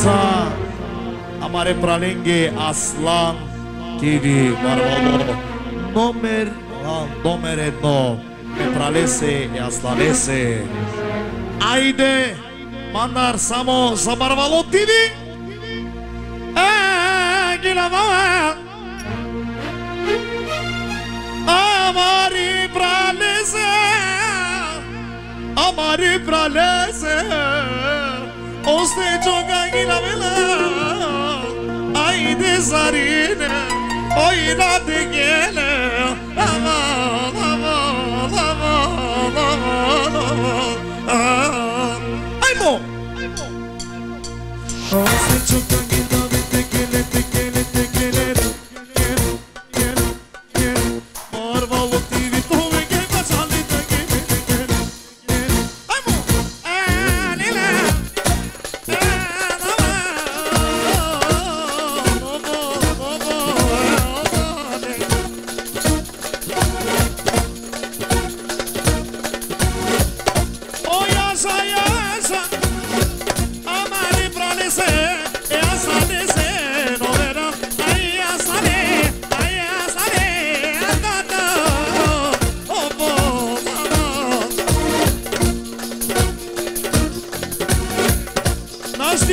Asa हमारे प्रालेंगे Aslan TV Marvalo Nomer Numere no Me pralese e aslanese Aide Mandar samo sa Marvalo TV Eh, gila mama Amari pralese Amari pralese Oste joga gila vela Aide zarine Oynat gele. Aman aman aman aman aman. Ay mo Oste joga gila tekele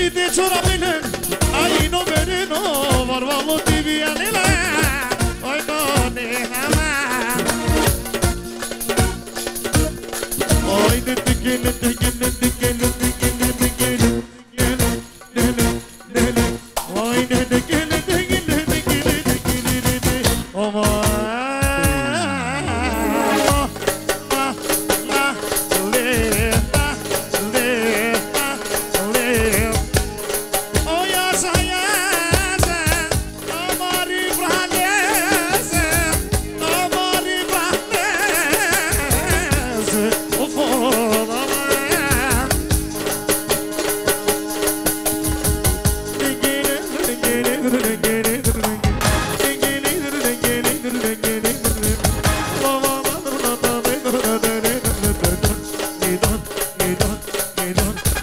Nasty de çorabıyla Ay no veneno Var valo TV anila Oy no ne hemen Oy ne tekele tekele tekele tekele tekele Nele nele Oy ne tekele don't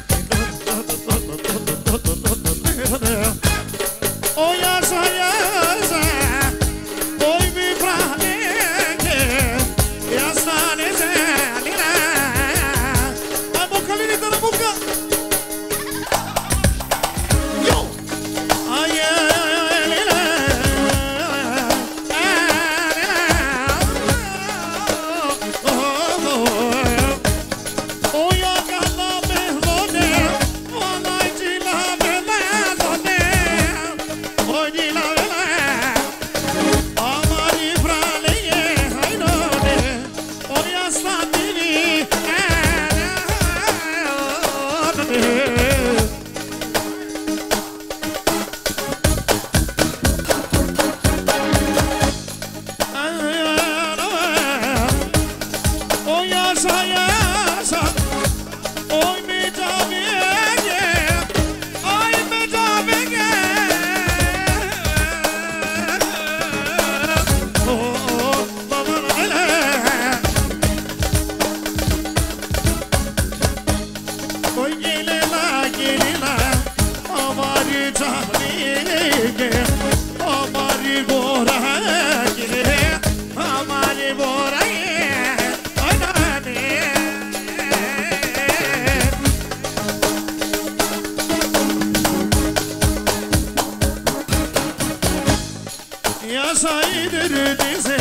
Ya saydır dize